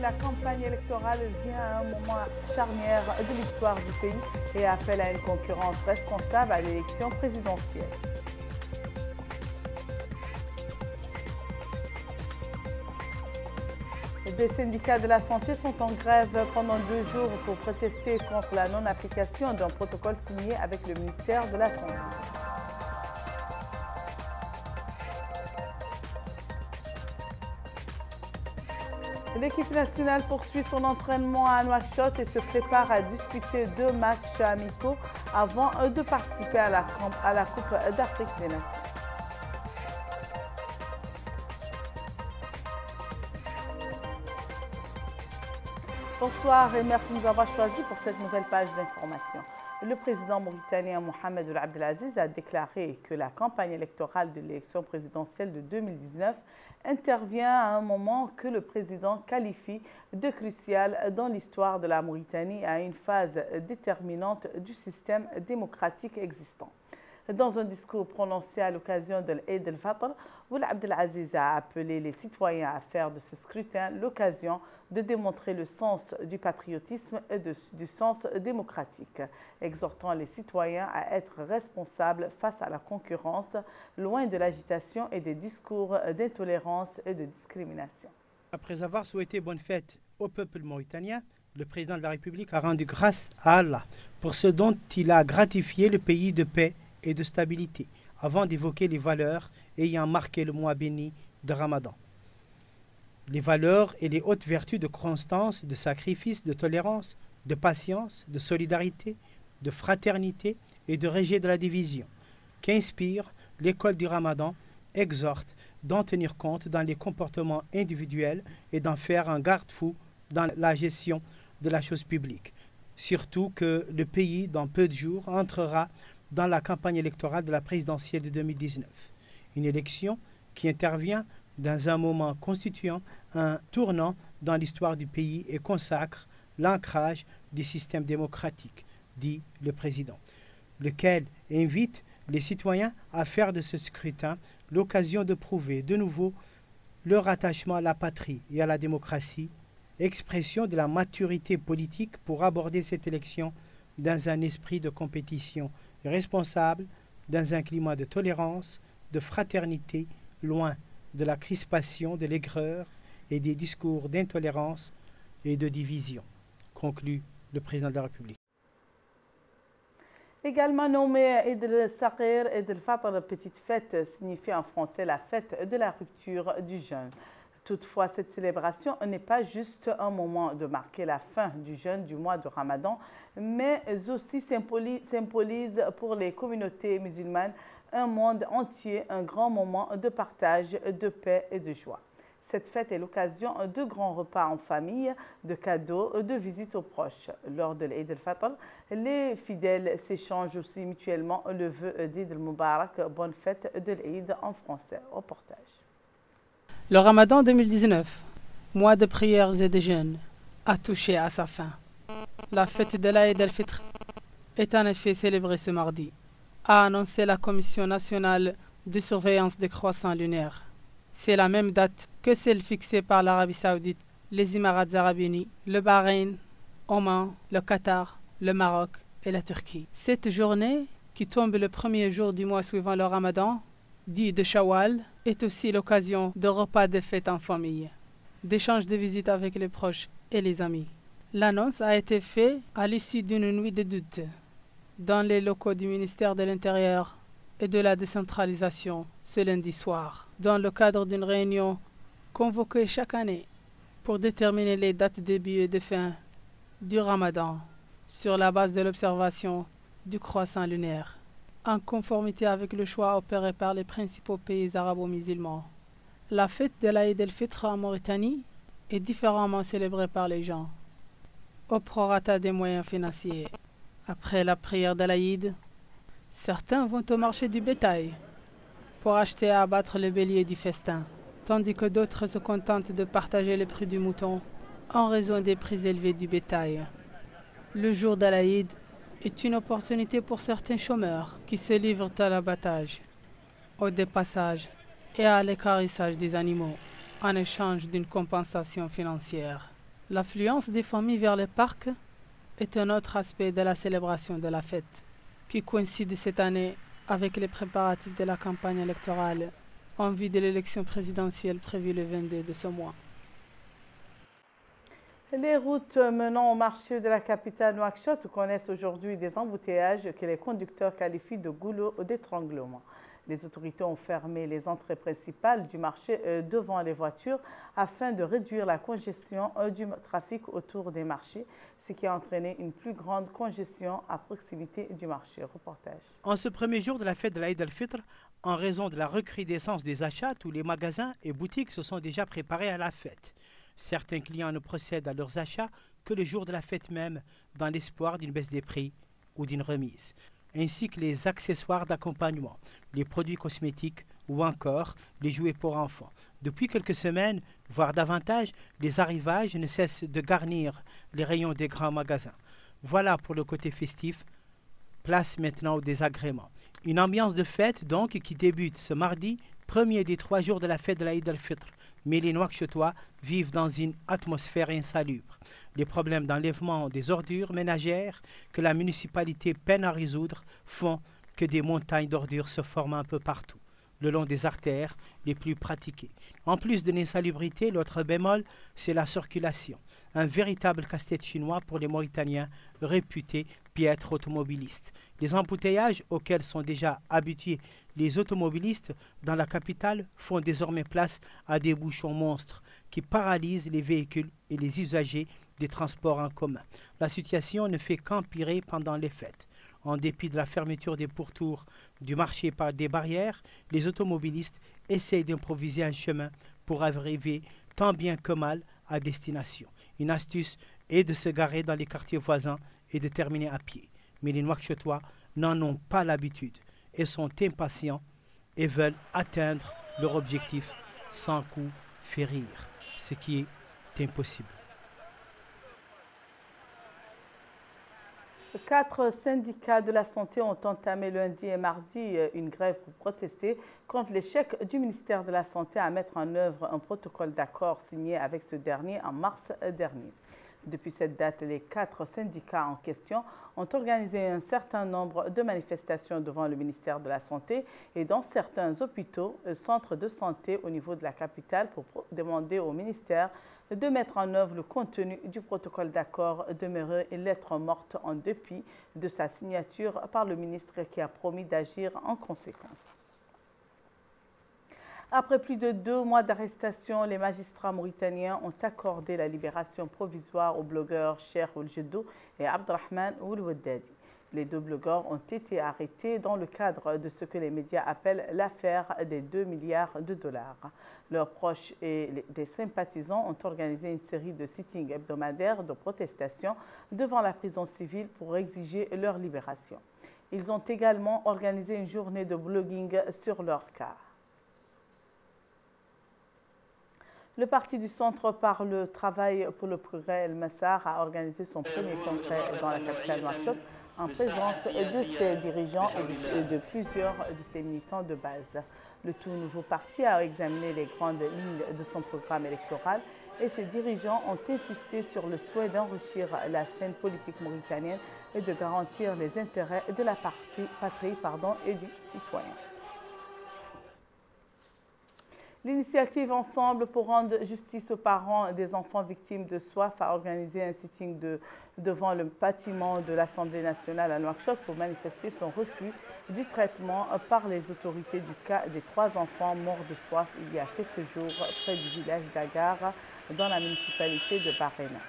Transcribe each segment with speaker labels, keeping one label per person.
Speaker 1: la campagne électorale vient à un moment charnière de l'histoire du pays et appelle à une concurrence responsable à l'élection présidentielle. Des syndicats de la santé sont en grève pendant deux jours pour protester contre la non-application d'un protocole signé avec le ministère de la Santé. L'équipe nationale poursuit son entraînement à Nouakchott et se prépare à disputer deux matchs amicaux avant de participer à la, à la Coupe d'Afrique des Nations. Bonsoir et merci de nous avoir choisis pour cette nouvelle page d'information. Le président mauritanien Mohamed Abdelaziz a déclaré que la campagne électorale de l'élection présidentielle de 2019 intervient à un moment que le président qualifie de crucial dans l'histoire de la Mauritanie à une phase déterminante du système démocratique existant. Dans un discours prononcé à l'occasion de l'Eid al-Fatr, Abdelaziz a appelé les citoyens à faire de ce scrutin l'occasion de démontrer le sens du patriotisme et du sens démocratique, exhortant les citoyens à être responsables face à la concurrence, loin de l'agitation et des discours d'intolérance et de discrimination.
Speaker 2: Après avoir souhaité bonne fête au peuple mauritanien, le président de la République a rendu grâce à Allah pour ce dont il a gratifié le pays de paix et de stabilité, avant d'évoquer les valeurs ayant marqué le mois béni de Ramadan. Les valeurs et les hautes vertus de constance, de sacrifice, de tolérance, de patience, de solidarité, de fraternité et de rejet de la division, qu'inspire l'école du Ramadan, exhorte d'en tenir compte dans les comportements individuels et d'en faire un garde-fou dans la gestion de la chose publique. Surtout que le pays, dans peu de jours, entrera dans la campagne électorale de la présidentielle de 2019. Une élection qui intervient dans un moment constituant un tournant dans l'histoire du pays et consacre l'ancrage du système démocratique, dit le président, lequel invite les citoyens à faire de ce scrutin l'occasion de prouver de nouveau leur attachement à la patrie et à la démocratie, expression de la maturité politique pour aborder cette élection dans un esprit de compétition responsable dans un climat de tolérance, de fraternité, loin de la crispation, de l'aigreur et des discours d'intolérance et de division, conclut le président de la République.
Speaker 1: Également nommé Eid al-Saqir, Eid al-Fatr, petite fête, signifie en français la fête de la rupture du jeûne. Toutefois, cette célébration n'est pas juste un moment de marquer la fin du jeûne du mois de Ramadan, mais aussi symbolise pour les communautés musulmanes un monde entier un grand moment de partage, de paix et de joie. Cette fête est l'occasion de grands repas en famille, de cadeaux, de visites aux proches. Lors de l'Eid al-Fatr, les fidèles s'échangent aussi mutuellement le vœu d'Eid al-Mubarak, bonne fête de l'Eid en français. Au portage.
Speaker 3: Le Ramadan 2019, mois de prières et de jeûnes, a touché à sa fin. La fête de l'Aïd el-Fitr est en effet célébrée ce mardi, a annoncé la Commission nationale de surveillance des croissants lunaires. C'est la même date que celle fixée par l'Arabie saoudite, les Émirats arabes unis, le Bahreïn, Oman, le Qatar, le Maroc et la Turquie. Cette journée, qui tombe le premier jour du mois suivant le Ramadan, dit de Shawwal, est aussi l'occasion de repas de fête en famille, d'échanges de visites avec les proches et les amis. L'annonce a été faite à l'issue d'une nuit de doute dans les locaux du ministère de l'Intérieur et de la décentralisation ce lundi soir, dans le cadre d'une réunion convoquée chaque année pour déterminer les dates de début et de fin du ramadan sur la base de l'observation du croissant lunaire en conformité avec le choix opéré par les principaux pays arabo-musulmans. La fête de l'Aïd el-Fitr en Mauritanie est différemment célébrée par les gens, au prorata des moyens financiers. Après la prière de l'Aïd, certains vont au marché du bétail pour acheter à abattre le bélier du festin, tandis que d'autres se contentent de partager le prix du mouton en raison des prix élevés du bétail. Le jour de l'Aïd est une opportunité pour certains chômeurs qui se livrent à l'abattage, au dépassage et à l'écarissage des animaux en échange d'une compensation financière. L'affluence des familles vers les parcs est un autre aspect de la célébration de la fête, qui coïncide cette année avec les préparatifs de la campagne électorale en vue de l'élection présidentielle prévue le 22 de ce mois.
Speaker 1: Les routes menant au marché de la capitale Nouakchott connaissent aujourd'hui des embouteillages que les conducteurs qualifient de goulot d'étranglement. Les autorités ont fermé les entrées principales du marché euh, devant les voitures afin de réduire la congestion euh, du trafic autour des marchés, ce qui a entraîné une plus grande congestion à proximité du marché. Reportage.
Speaker 2: En ce premier jour de la fête de l'Aïd al-Fitr, en raison de la recrudescence des achats, tous les magasins et boutiques se sont déjà préparés à la fête. Certains clients ne procèdent à leurs achats que le jour de la fête même, dans l'espoir d'une baisse des prix ou d'une remise ainsi que les accessoires d'accompagnement, les produits cosmétiques ou encore les jouets pour enfants. Depuis quelques semaines, voire davantage, les arrivages ne cessent de garnir les rayons des grands magasins. Voilà pour le côté festif. Place maintenant au désagrément. Une ambiance de fête donc qui débute ce mardi, premier des trois jours de la fête de l'Aïd al-Fitr mais les Nouakchottois vivent dans une atmosphère insalubre. Les problèmes d'enlèvement des ordures ménagères que la municipalité peine à résoudre font que des montagnes d'ordures se forment un peu partout le long des artères les plus pratiquées. En plus de l'insalubrité, l'autre bémol, c'est la circulation. Un véritable casse-tête chinois pour les Mauritaniens réputés piètres automobilistes. Les embouteillages auxquels sont déjà habitués les automobilistes dans la capitale font désormais place à des bouchons monstres qui paralysent les véhicules et les usagers des transports en commun. La situation ne fait qu'empirer pendant les fêtes. En dépit de la fermeture des pourtours du marché par des barrières, les automobilistes essayent d'improviser un chemin pour arriver tant bien que mal à destination. Une astuce est de se garer dans les quartiers voisins et de terminer à pied. Mais les Nouakchotois n'en ont pas l'habitude et sont impatients et veulent atteindre leur objectif sans coup férir, ce qui est impossible.
Speaker 1: Quatre syndicats de la santé ont entamé lundi et mardi euh, une grève pour protester contre l'échec du ministère de la Santé à mettre en œuvre un protocole d'accord signé avec ce dernier en mars dernier. Depuis cette date, les quatre syndicats en question ont organisé un certain nombre de manifestations devant le ministère de la Santé et dans certains hôpitaux, euh, centres de santé au niveau de la capitale pour demander au ministère de mettre en œuvre le contenu du protocole d'accord demeuré lettre morte en dépit de sa signature par le ministre qui a promis d'agir en conséquence. Après plus de deux mois d'arrestation, les magistrats mauritaniens ont accordé la libération provisoire aux blogueurs Cher Ouljedou et Abdrahman Oulweddadi. Les deux blogueurs ont été arrêtés dans le cadre de ce que les médias appellent l'affaire des 2 milliards de dollars. Leurs proches et des sympathisants ont organisé une série de sittings hebdomadaires de protestation devant la prison civile pour exiger leur libération. Ils ont également organisé une journée de blogging sur leur cas. Le Parti du Centre par le Travail pour le Progrès El Massar a organisé son premier congrès dans la capitale Nouakchott en présence de ses dirigeants et de, plusieurs de ses militants de base. Le tout nouveau parti a examiné les grandes lignes de son programme électoral et ses dirigeants ont insisté sur le souhait d'enrichir la scène politique mauritanienne et de garantir les intérêts de la patrie pardon, et du citoyen. L'initiative Ensemble pour rendre justice aux parents des enfants victimes de soif a organisé un sitting devant le bâtiment de l'Assemblée nationale à Nouakchott pour manifester son refus du traitement par les autorités du cas des trois enfants morts de soif il y a quelques jours près du village d'Agar dans la municipalité de Barrena.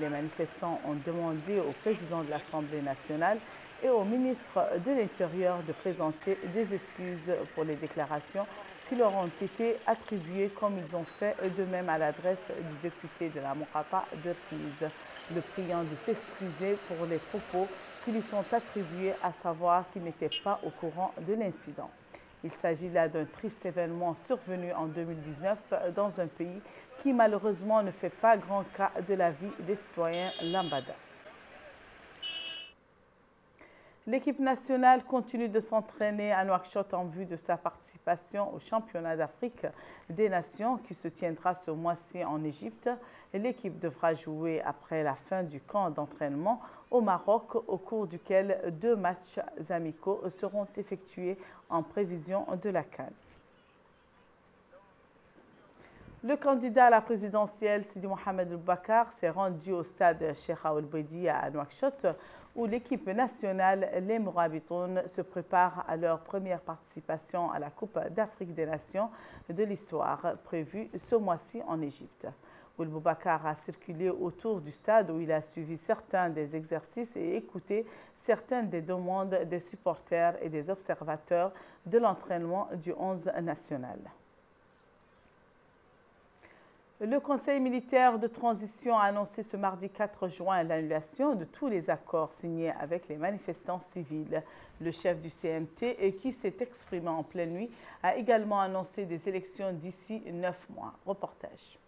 Speaker 1: Les manifestants ont demandé au président de l'Assemblée nationale et au ministre de l'Intérieur de présenter des excuses pour les déclarations qui leur ont été attribués comme ils ont fait de même à l'adresse du député de la Morapa de Prise, le priant de s'excuser pour les propos qui lui sont attribués, à savoir qu'il n'était pas au courant de l'incident. Il s'agit là d'un triste événement survenu en 2019 dans un pays qui malheureusement ne fait pas grand cas de la vie des citoyens lambada. L'équipe nationale continue de s'entraîner à Nouakchott en vue de sa participation au championnat d'Afrique des Nations qui se tiendra ce mois-ci en Égypte. L'équipe devra jouer après la fin du camp d'entraînement au Maroc au cours duquel deux matchs amicaux seront effectués en prévision de la Cannes. Le candidat à la présidentielle, Sidi Mohamed Bakar, s'est rendu au stade Cheikh Aoul à Nouakchott, où l'équipe nationale, les Mourabitoun, se prépare à leur première participation à la Coupe d'Afrique des Nations de l'histoire, prévue ce mois-ci en Égypte. Oul Boubacar a circulé autour du stade où il a suivi certains des exercices et écouté certaines des demandes des supporters et des observateurs de l'entraînement du 11 national. Le Conseil militaire de transition a annoncé ce mardi 4 juin l'annulation de tous les accords signés avec les manifestants civils. Le chef du CMT, qui s'est exprimé en pleine nuit, a également annoncé des élections d'ici neuf mois. Reportage.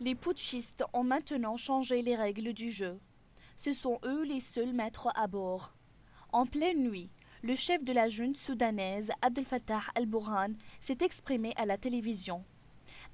Speaker 4: Les putschistes ont maintenant changé les règles du jeu. Ce sont eux les seuls maîtres à bord. En pleine nuit, le chef de la junte soudanaise, Abdel Fattah al-Burhan, s'est exprimé à la télévision.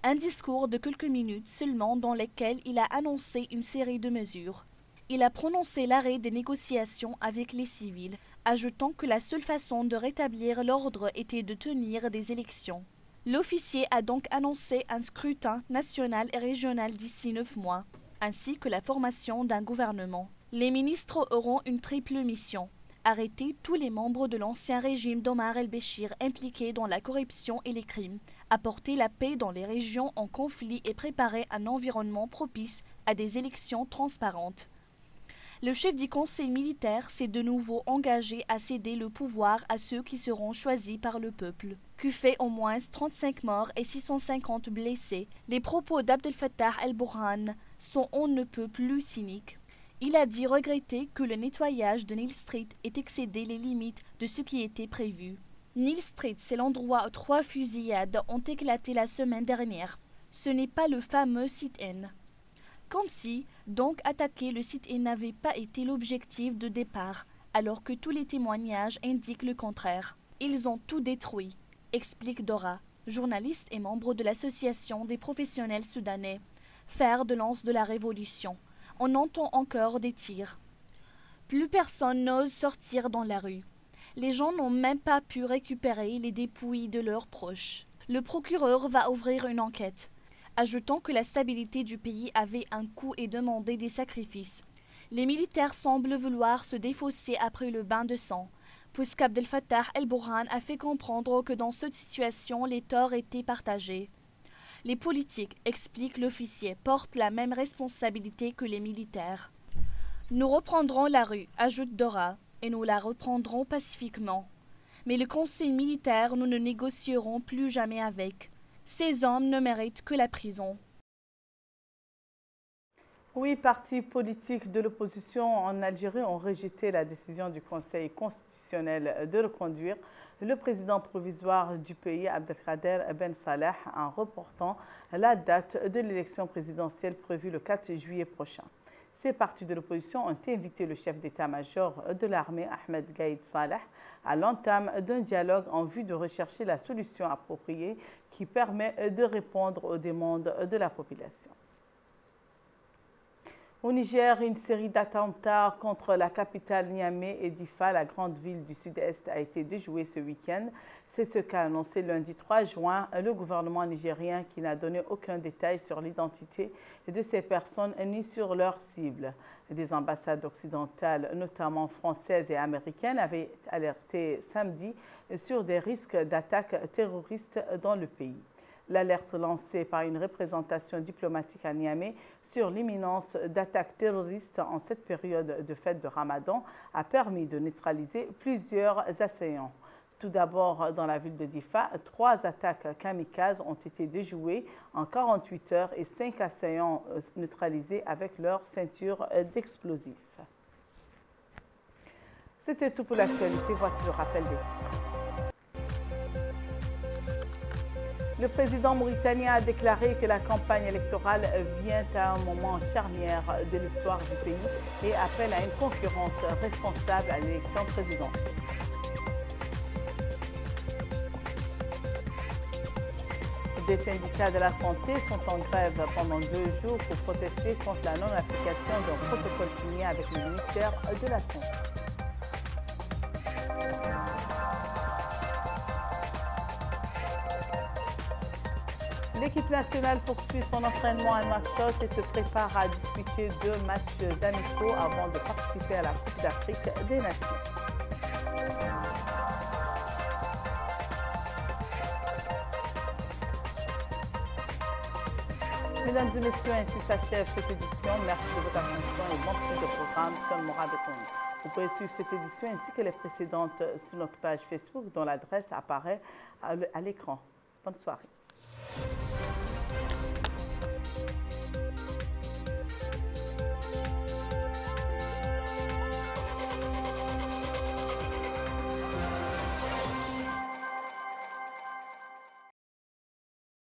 Speaker 4: Un discours de quelques minutes seulement dans lequel il a annoncé une série de mesures. Il a prononcé l'arrêt des négociations avec les civils, ajoutant que la seule façon de rétablir l'ordre était de tenir des élections. L'officier a donc annoncé un scrutin national et régional d'ici neuf mois, ainsi que la formation d'un gouvernement. Les ministres auront une triple mission arrêter tous les membres de l'ancien régime d'Omar el-Béchir impliqués dans la corruption et les crimes, apporter la paix dans les régions en conflit et préparer un environnement propice à des élections transparentes. Le chef du conseil militaire s'est de nouveau engagé à céder le pouvoir à ceux qui seront choisis par le peuple. Qui fait au moins 35 morts et 650 blessés, les propos d'Abdel Fattah el-Burhan sont on ne peut plus cyniques. Il a dit regretter que le nettoyage de Neil Street ait excédé les limites de ce qui était prévu. Neil Street, c'est l'endroit où trois fusillades ont éclaté la semaine dernière. Ce n'est pas le fameux site N. Comme si, donc, attaquer le site N n'avait pas été l'objectif de départ, alors que tous les témoignages indiquent le contraire. Ils ont tout détruit, explique Dora, journaliste et membre de l'Association des professionnels soudanais, fer de lance de la Révolution on entend encore des tirs. Plus personne n'ose sortir dans la rue. Les gens n'ont même pas pu récupérer les dépouilles de leurs proches. Le procureur va ouvrir une enquête, ajoutant que la stabilité du pays avait un coût et demandait des sacrifices. Les militaires semblent vouloir se défausser après le bain de sang, puisqu'Abdel Fattah el-Burhan a fait comprendre que dans cette situation les torts étaient partagés. Les politiques, explique l'officier, portent la même responsabilité que les militaires. Nous reprendrons la rue, ajoute Dora, et nous la reprendrons pacifiquement. Mais le conseil militaire, nous ne négocierons plus jamais avec. Ces hommes ne méritent que la prison.
Speaker 1: Oui, partis politiques de l'opposition en Algérie ont rejeté la décision du Conseil constitutionnel de reconduire le président provisoire du pays, Abdelkader Ben Salah, en reportant la date de l'élection présidentielle prévue le 4 juillet prochain. Ces partis de l'opposition ont invité le chef d'état-major de l'armée, Ahmed Gaïd Salah, à l'entame d'un dialogue en vue de rechercher la solution appropriée qui permet de répondre aux demandes de la population. Au Niger, une série d'attentats contre la capitale Niamey et Difa, la grande ville du sud-est, a été déjouée ce week-end. C'est ce qu'a annoncé lundi 3 juin le gouvernement nigérien qui n'a donné aucun détail sur l'identité de ces personnes ni sur leur cible. Des ambassades occidentales, notamment françaises et américaines, avaient alerté samedi sur des risques d'attaques terroristes dans le pays. L'alerte lancée par une représentation diplomatique à Niamey sur l'imminence d'attaques terroristes en cette période de fête de Ramadan a permis de neutraliser plusieurs assaillants. Tout d'abord, dans la ville de Difa, trois attaques kamikazes ont été déjouées en 48 heures et cinq assaillants euh, neutralisés avec leur ceinture d'explosifs. C'était tout pour l'actualité. Voici le rappel des. Le président mauritanien a déclaré que la campagne électorale vient à un moment charnière de l'histoire du pays et appelle à une concurrence responsable à l'élection présidentielle. Des syndicats de la santé sont en grève pendant deux jours pour protester contre la non-application d'un protocole signé avec le ministère de la Santé. L'équipe nationale poursuit son entraînement à Nouakchott et se prépare à disputer deux matchs amicaux avant de participer à la Coupe d'Afrique des Nations. Mesdames et messieurs, ainsi s'achève cette édition. Merci de votre attention et bon suite de programme sur Mora Vous pouvez suivre cette édition ainsi que les précédentes sur notre page Facebook dont l'adresse apparaît à l'écran. Bonne soirée.